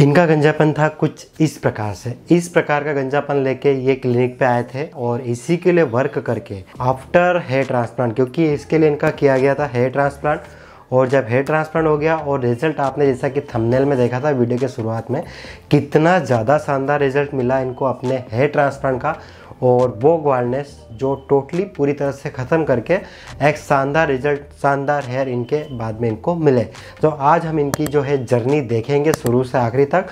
इनका गंजापन था कुछ इस प्रकार से। इस प्रकार का गंजापन लेके ये क्लिनिक पे आए थे और इसी के लिए वर्क करके आफ्टर हेयर ट्रांसप्लांट क्योंकि इसके लिए इनका किया गया था हेयर ट्रांसप्लांट और जब हेयर ट्रांसप्लांट हो गया और रिज़ल्ट आपने जैसा कि थंबनेल में देखा था वीडियो के शुरुआत में, कितना ज़्यादा शानदार रिज़ल्ट मिला इनको अपने हेयर ट्रांसप्लांट का। और वो ग्वालनेस जो टोटली पूरी तरह से ख़त्म करके एक शानदार रिज़ल्ट शानदार हेयर इनके बाद में इनको मिले। तो आज हम इनकी जो है जर्नी देखेंगे शुरू से आखिरी तक।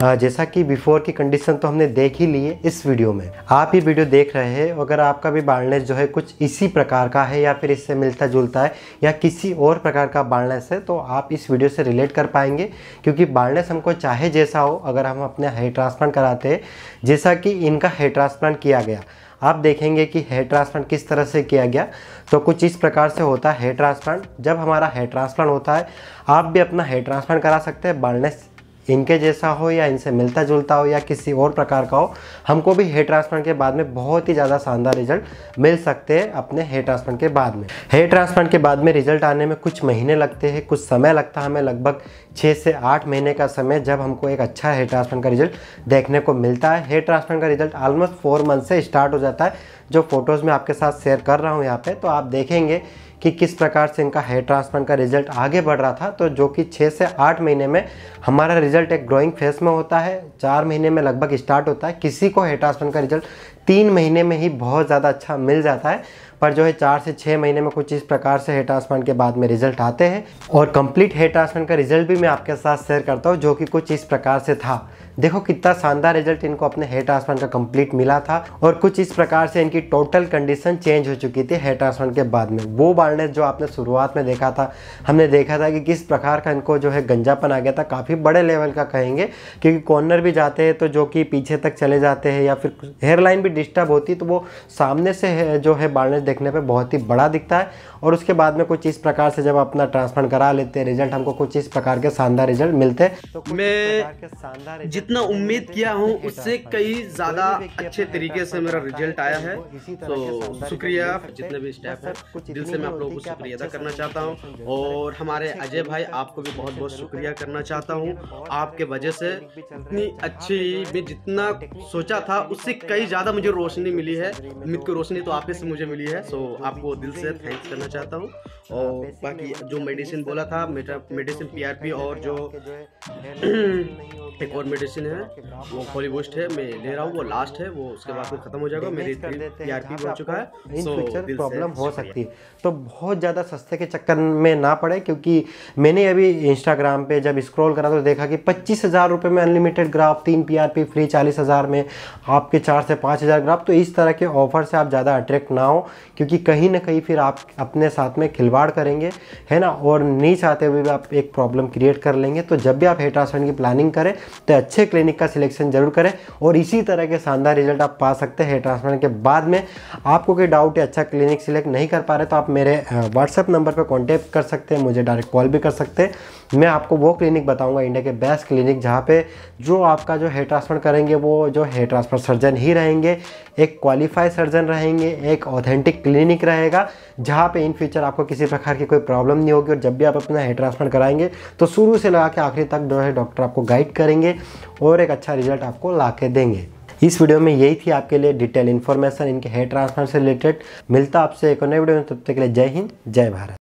जैसा कि बिफोर की कंडीशन तो हमने देख ही ली है इस वीडियो में। आप ये वीडियो देख रहे हैं, अगर आपका भी बालनेस जो है कुछ इसी प्रकार का है या फिर इससे मिलता जुलता है या किसी और प्रकार का बालनेस है तो आप इस वीडियो से रिलेट कर पाएँगे। क्योंकि बालनेस हमको चाहे जैसा हो, अगर हम अपने हेयर ट्रांसप्लांट कराते हैं, जैसा कि इनका हेयर ट्रांसप्लांट किया गया। आप देखेंगे कि हेयर ट्रांसप्लांट किस तरह से किया गया। तो कुछ इस प्रकार से होता है हेयर ट्रांसप्लांट जब हमारा हेयर ट्रांसप्लांट होता है, आप भी अपना हेयर ट्रांसप्लांट करा सकते हैं बालनेस इनके जैसा हो या इनसे मिलता जुलता हो या किसी और प्रकार का हो, हमको भी हेयर ट्रांसप्लांट के बाद में बहुत ही ज़्यादा शानदार रिज़ल्ट मिल सकते हैं अपने हेयर ट्रांसप्लांट के बाद में। हेयर ट्रांसप्लांट के बाद में रिज़ल्ट आने में कुछ महीने लगते हैं, कुछ समय लगता है हमें लगभग छः से आठ महीने का समय जब हमको एक अच्छा हेयर ट्रांसप्लांट का रिज़ल्ट देखने को मिलता है। हेयर ट्रांसप्लांट का रिज़ल्ट ऑलमोस्ट फोर मंथ से स्टार्ट हो जाता है। जो फ़ोटोज़ में आपके साथ शेयर कर रहा हूँ यहाँ पे तो आप देखेंगे कि किस प्रकार से इनका हेयर ट्रांसप्लांट का रिज़ल्ट आगे बढ़ रहा था तो जो कि छः से आठ महीने में हमारा रिज़ल्ट एक ग्रोइंग फ़ेज़ में होता है। चार महीने में लगभग स्टार्ट होता है। किसी को हेयर ट्रांसप्लांट का रिज़ल्ट तीन महीने में ही बहुत ज़्यादा अच्छा मिल जाता है, पर जो है चार से छः महीने में कुछ इस प्रकार से हेयर ट्रांसप्लांट के बाद में रिज़ल्ट आते हैं। और कंप्लीट हेयर ट्रांसप्लांट का रिज़ल्ट भी मैं आपके साथ शेयर करता हूँ, जो कि कुछ इस प्रकार से था। देखो कितना शानदार रिज़ल्ट इनको अपने हेयर ट्रांसप्लांट का कंप्लीट मिला था, और कुछ इस प्रकार से इनकी टोटल कंडीशन चेंज हो चुकी थी हेयर ट्रांसप्लांट के बाद में। वो बालनेस जो आपने शुरुआत में देखा था, हमने देखा था कि किस प्रकार का इनको जो है गंजापन आ गया था। काफ़ी बड़े लेवल का कहेंगे, क्योंकि कॉर्नर भी जाते हैं तो जो कि पीछे तक चले जाते हैं या फिर हेयर लाइन भी डिस्टर्ब होती तो वो सामने से है जो है बालनेस देखने पर बहुत ही बड़ा दिखता है। और उसके बाद में कुछ इस प्रकार से जब अपना ट्रांसप्लांट करा लेते हैं रिज़ल्ट हमको कुछ इस प्रकार के शानदार रिज़ल्ट मिलते हैं। तो मैं जितना उम्मीद किया हूँ उससे कई ज़्यादा अच्छे तरीके से मेरा रिज़ल्ट आया है। तो शुक्रिया जितने भी स्टाफ है दिल से मैं आप लोगों को शुक्रिया अदा करना चाहता हूँ। और हमारे अजय भाई आपको भी बहुत बहुत शुक्रिया करना चाहता हूँ। आपके वजह से इतनी अच्छी मैं जितना सोचा था उससे कई ज़्यादा मुझे रोशनी मिली है। उम्मीद की रोशनी तो आप ही से मुझे मिली है सो आपको दिल से थैंक्स करना चाहता हूँ। और बाकी जो मेडिसिन बोला था मेडिसिन पीआरपी और जो एक और मेडिसिन है वो हॉलीवुड है मैं ले रहा हूँ वो लास्ट है वो उसके बाद फिर खत्म हो जाएगा मेरी पीआरपी हो चुका है सो प्रॉब्लम हो सकती है। तो बहुत ज़्यादा सस्ते के चक्कर में ना पड़े क्योंकि मैंने अभी इंस्टाग्राम पे जब स्क्रॉल करा तो देखा कि पच्चीस हज़ार रुपये में अनलिमिटेड ग्राफ तीन पी फ्री चालीस हज़ार में आपके चार से पाँच हज़ार ग्राफ तो इस तरह के ऑफ़र से आप ज़्यादा अट्रैक्ट ना हो, क्योंकि कहीं ना कहीं फिर आप अपने साथ में खिलवाड़ करेंगे, है ना? और नहीं चाहते हुए भी आप एक प्रॉब्लम क्रिएट कर लेंगे तो जब भी आप हेयर ट्रांसप्लांट की प्लानिंग करें तो अच्छे क्लिनिक का सिलेक्शन ज़रूर करें। और इसी तरह के शानदार रिज़ल्ट आप पा सकते हैं हेयर ट्रांसप्लांट के बाद में। आपको कोई डाउट है अच्छा क्लिनिक सिलेक्ट नहीं कर पा रहे तो आप मेरे व्हाट्सएप नंबर पर कॉन्टैक्ट कर सकते हैं, मुझे डायरेक्ट कॉल भी कर सकते हैं। मैं आपको वो क्लिनिक बताऊँगा इंडिया के बेस्ट क्लिनिक जहाँ पे जो आपका जो हेयर ट्रांसफ़र करेंगे, वो जो हेयर ट्रांसफ़र सर्जन ही रहेंगे एक क्वालिफाइड सर्जन रहेंगे, एक ऑथेंटिक क्लिनिक रहेगा, जहाँ पे इन फ्यूचर आपको किसी प्रकार की कोई प्रॉब्लम नहीं होगी और जब भी आप अपना हेयर ट्रांसफ़र कराएँगे तो शुरू से लगा के आखिरी तक जो है डॉक्टर आपको गाइड करेंगे और एक अच्छा रिज़ल्ट आपको ला के देंगे। इस वीडियो में यही थी आपके लिए डिटेल इन्फॉर्मेशन इनके हेयर ट्रांसफ़र से रिलेटेड मिलता आपसे एक नए वीडियो में, तब तक के लिए जय हिंद, जय भारत।